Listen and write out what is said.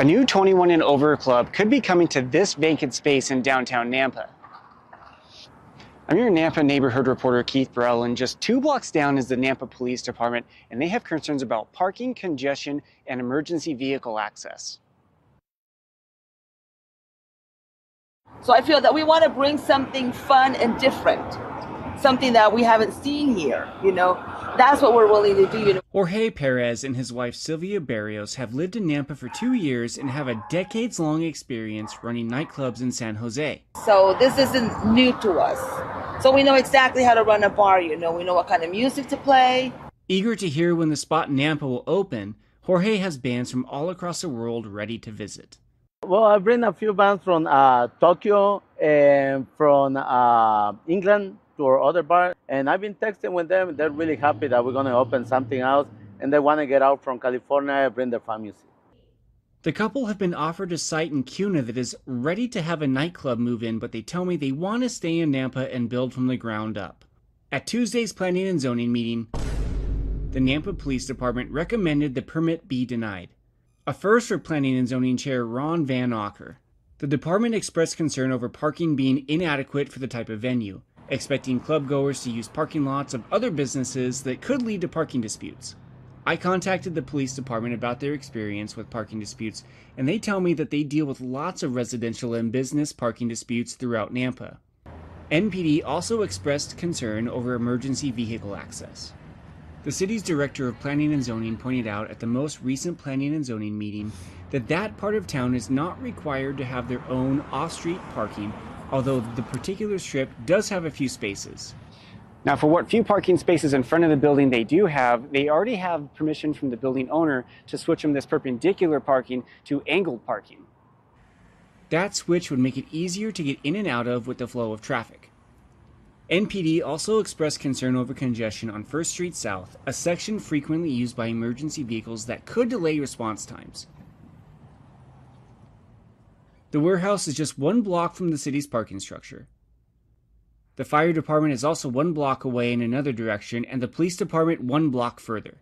A new 21 and over club could be coming to this vacant space in downtown Nampa. I'm your Nampa neighborhood reporter Keith Burrell, and just two blocks down is the Nampa Police Department, and they have concerns about parking, congestion, and emergency vehicle access. So I feel that we want to bring something fun and different, something that we haven't seen here, you know. That's what we're willing to do. You know? Jorge Perez and his wife Sylvia Barrios have lived in Nampa for two years and have a decades long experience running nightclubs in San Jose. So this isn't new to us. So we know exactly how to run a bar, you know, we know what kind of music to play. Eager to hear when the spot in Nampa will open, Jorge has bands from all across the world ready to visit. Well, I bring a few bands from uh, Tokyo and from uh, England to our other bar. And I've been texting with them. They're really happy that we're going to open something else. And they want to get out from California and bring their music. The couple have been offered a site in Kuna that is ready to have a nightclub move in, but they tell me they want to stay in Nampa and build from the ground up. At Tuesday's Planning and Zoning meeting, the Nampa Police Department recommended the permit be denied. A first for Planning and Zoning Chair Ron Van Ocker. The department expressed concern over parking being inadequate for the type of venue expecting club goers to use parking lots of other businesses that could lead to parking disputes. I contacted the police department about their experience with parking disputes, and they tell me that they deal with lots of residential and business parking disputes throughout Nampa. NPD also expressed concern over emergency vehicle access. The city's director of planning and zoning pointed out at the most recent planning and zoning meeting that that part of town is not required to have their own off-street parking although the particular strip does have a few spaces. Now, for what few parking spaces in front of the building they do have, they already have permission from the building owner to switch from this perpendicular parking to angled parking. That switch would make it easier to get in and out of with the flow of traffic. NPD also expressed concern over congestion on First Street South, a section frequently used by emergency vehicles that could delay response times. The warehouse is just one block from the city's parking structure. The fire department is also one block away in another direction, and the police department one block further.